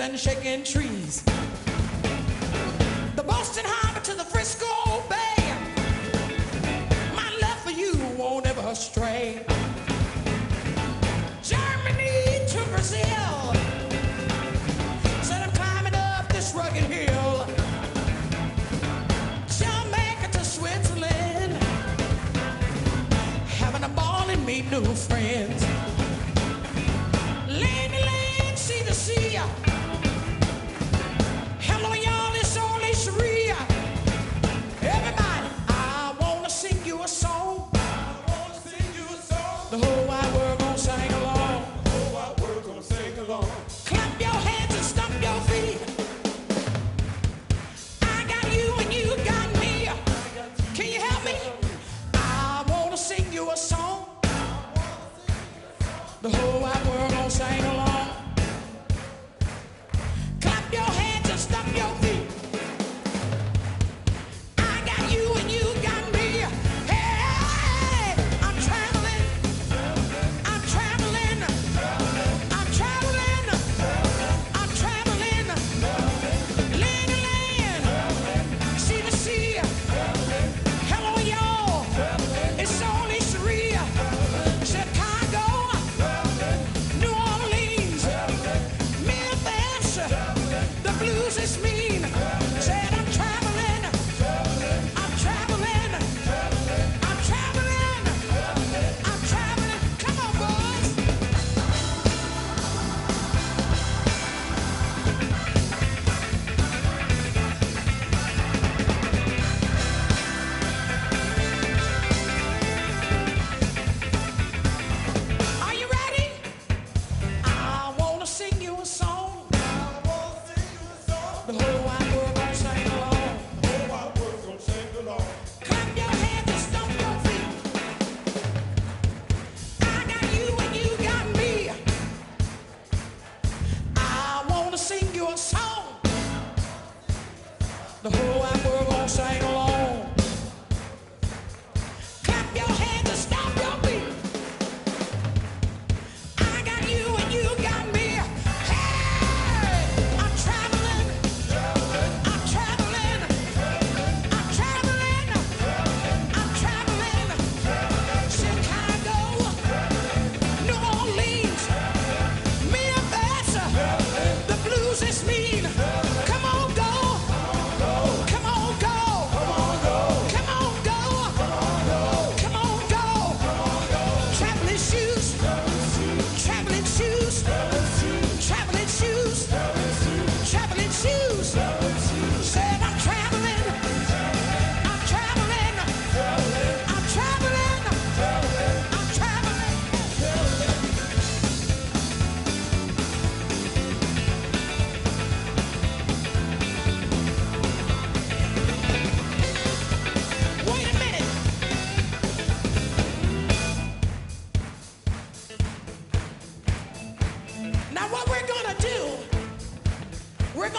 and shaking trees. The Boston Harbor to the Frisco Bay. My love for you won't ever stray. Germany to Brazil. Said I'm climbing up this rugged hill. Jamaica to Switzerland. Having a ball and meet new friends.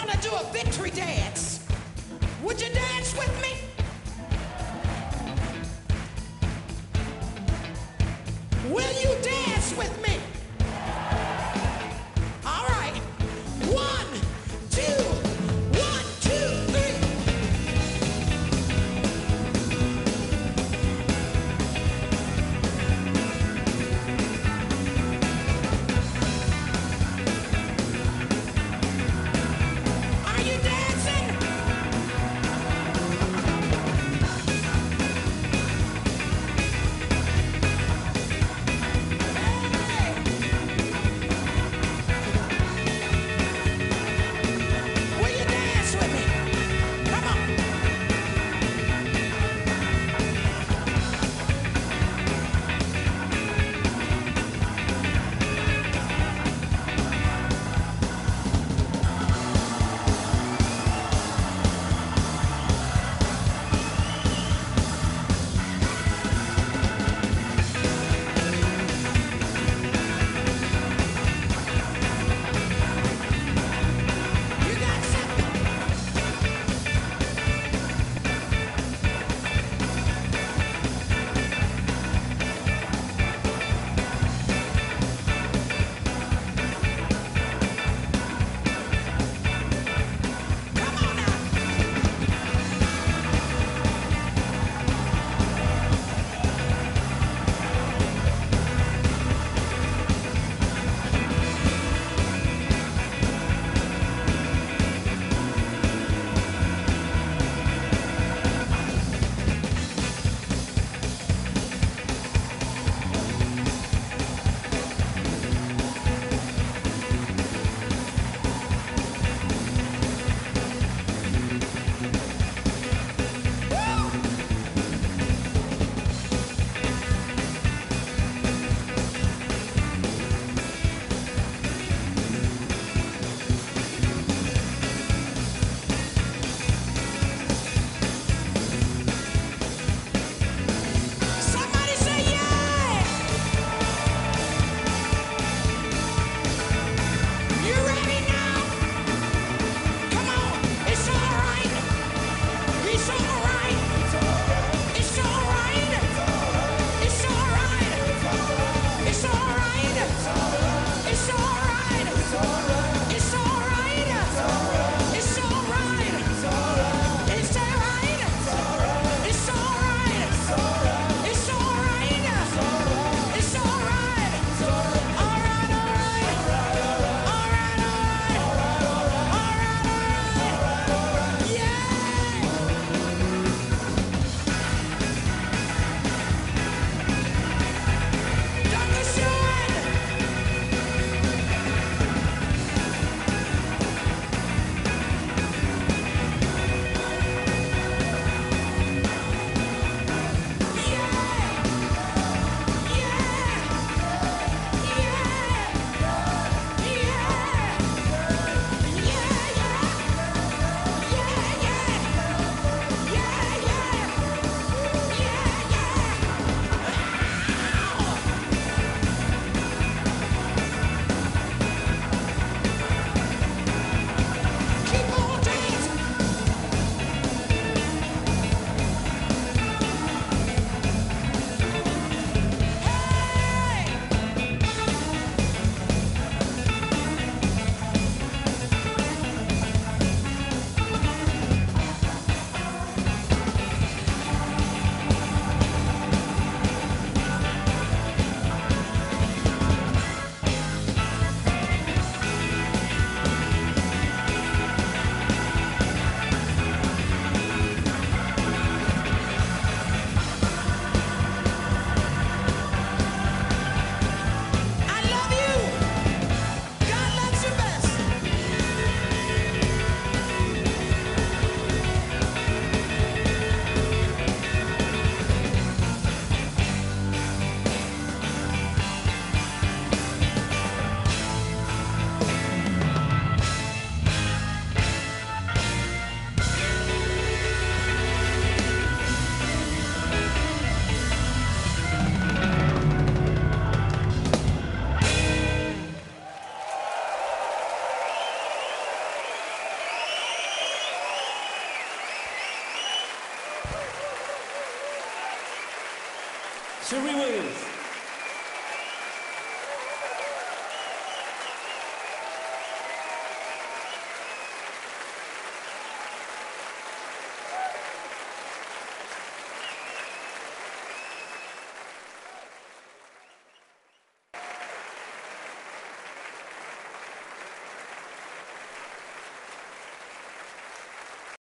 gonna do a victory dance. Would you dance with me? Will you dance?